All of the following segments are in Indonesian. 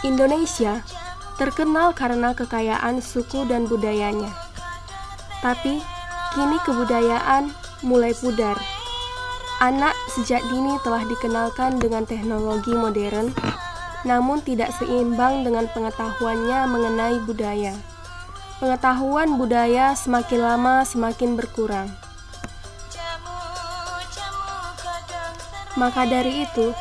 Indonesia terkenal karena kekayaan suku dan budayanya. Tapi kini kebudayaan mulai pudar. Anak sejak dini telah dikenalkan dengan teknologi modern, namun tidak seimbang dengan pengetahuannya mengenai budaya. Pengetahuan budaya semakin lama semakin berkurang. Maka dari itu,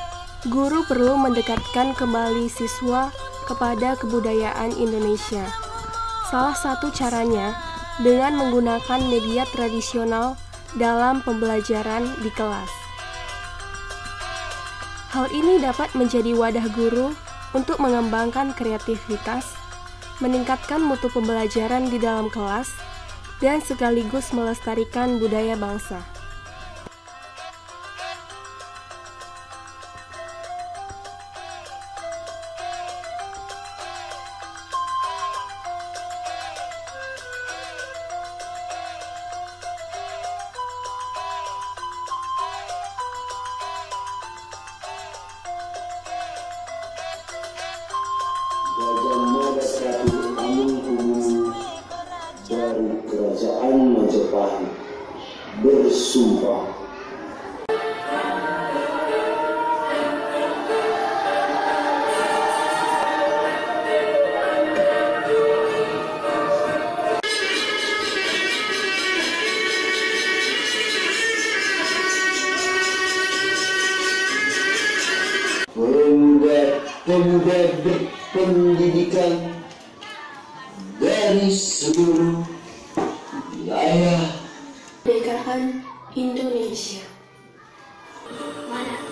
guru perlu mendekatkan kembali siswa kepada kebudayaan Indonesia. Salah satu caranya dengan menggunakan media tradisional dalam pembelajaran di kelas. Hal ini dapat menjadi wadah guru untuk mengembangkan kreativitas, meningkatkan mutu pembelajaran di dalam kelas, dan sekaligus melestarikan budaya bangsa. Satu Amungkumu dari kerajaan Majapahit. Bersumpah. Pemuda-pemuda berpendidikan dari seluruh wilayah Kemerdekaan Indonesia. Mana?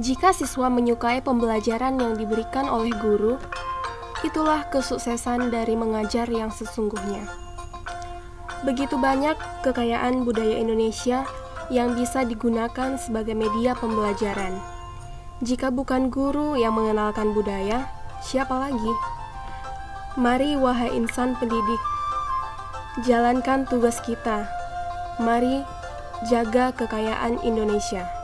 Jika siswa menyukai pembelajaran yang diberikan oleh guru, itulah kesuksesan dari mengajar yang sesungguhnya. Begitu banyak kekayaan budaya Indonesia yang bisa digunakan sebagai media pembelajaran. Jika bukan guru yang mengenalkan budaya, siapa lagi? Mari, wahai insan pendidik, jalankan tugas kita. Mari jaga kekayaan Indonesia.